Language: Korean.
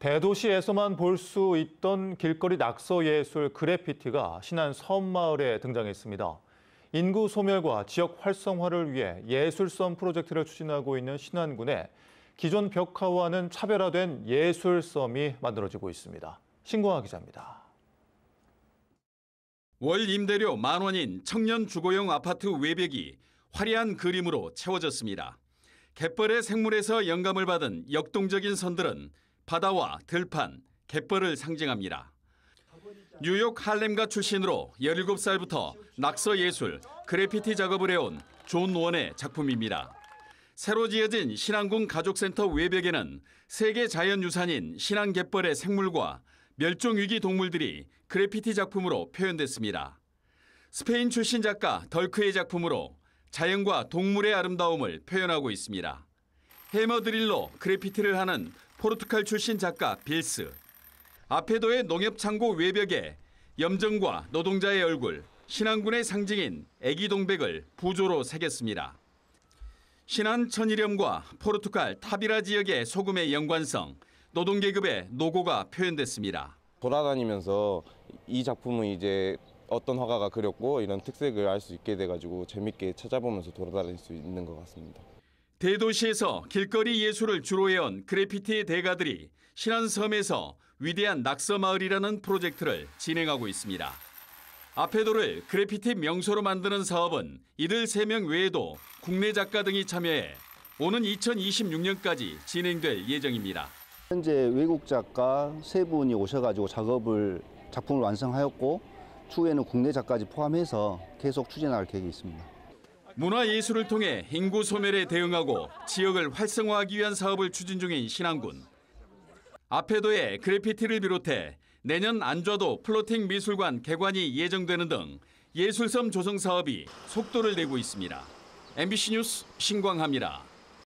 대도시에서만 볼 수 있던 길거리 낙서 예술 그래피티가 신안 섬마을에 등장했습니다. 인구 소멸과 지역 활성화를 위해 예술섬 프로젝트를 추진하고 있는 신안군에 기존 벽화와는 차별화된 예술섬이 만들어지고 있습니다. 신고아 기자입니다. 월 임대료 만 원인 청년 주거용 아파트 외벽이 화려한 그림으로 채워졌습니다. 갯벌의 생물에서 영감을 받은 역동적인 선들은 바다와 들판, 갯벌을 상징합니다. 뉴욕 할렘가 출신으로 17살부터 낙서 예술, 그래피티 작업을 해온 존 원의 작품입니다. 새로 지어진 신안군 가족센터 외벽에는 세계 자연유산인 신안갯벌의 생물과 멸종위기 동물들이 그래피티 작품으로 표현됐습니다. 스페인 출신 작가 덜크의 작품으로 자연과 동물의 아름다움을 표현하고 있습니다. 해머 드릴로 그래피티를 하는 포르투갈 출신 작가 빌스. 아페도의 농협 창고 외벽에 염정과 노동자의 얼굴, 신안군의 상징인 애기동백을 부조로 새겼습니다. 신안 천일염과 포르투갈 타비라 지역의 소금의 연관성, 노동계급의 노고가 표현됐습니다. 돌아다니면서 이 작품은 이제 어떤 화가가 그렸고 이런 특색을 알 수 있게 돼가지고 재밌게 찾아보면서 돌아다닐 수 있는 것 같습니다. 대도시에서 길거리 예술을 주로 해온 그래피티의 대가들이 신안섬에서 위대한 낙서 마을이라는 프로젝트를 진행하고 있습니다. 아페도를 그래피티 명소로 만드는 사업은 이들 3명 외에도 국내 작가 등이 참여해 오는 2026년까지 진행될 예정입니다. 현재 외국 작가 세 분이 오셔가지고 작업을 작품을 완성하였고 추후에는 국내 작가까지 포함해서 계속 추진할 계획이 있습니다. 문화예술을 통해 인구 소멸에 대응하고 지역을 활성화하기 위한 사업을 추진 중인 신안군. 아페도에 그래피티를 비롯해 내년 안좌도 플로팅 미술관 개관이 예정되는 등 예술섬 조성 사업이 속도를 내고 있습니다. MBC 뉴스 신광합니다.